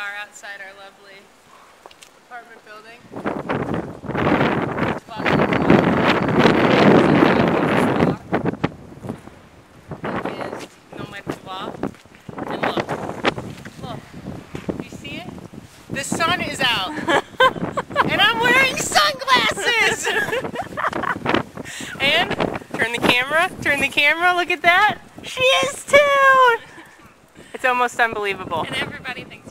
are outside our lovely apartment building. It is Nometwa. And look, look, you see it? The sun is out, and I'm wearing sunglasses. and turn the camera, turn the camera. Look at that. She is too. It's almost unbelievable. And everybody thinks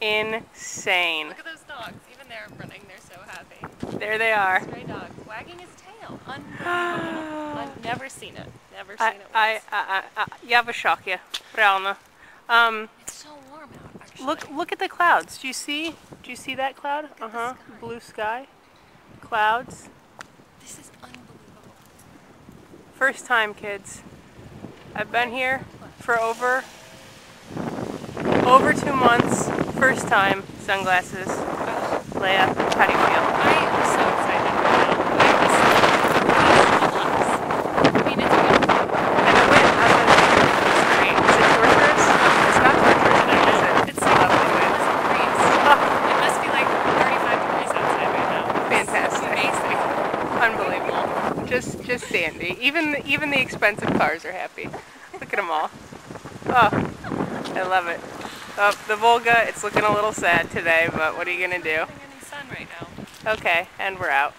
insane. Insane. Look at those dogs. Even they're running. They're so happy. There they are. Stray dog wagging his tail. Unbelievable. I've never seen it. Never seen I, it once. I, I, I, я в шоке, реально. Um, it's so warm out. Actually. look, look at the clouds. Do you see? Do you see that cloud? Uh huh. sky. Blue sky, clouds. This is unbelievable. First time, kids. I've been here for over over two months. First time. Sunglasses. Leah, how do you feel? I am so excited. I I mean, it's beautiful. And the wind, how's the wind? It's great. Is it torturous? It's not torturous today, is it? It's like lovely wind. It's breeze. Oh, It must be like 35 degrees outside right now. fantastic. Amazing. Unbelievable. Just just dandy. Even even the expensive cars are happy. Look at them all. Oh, I love it. Oh, the Volga, it's looking a little sad today, but what are you gonna do? Getting any sun right now. Okay, and we're out.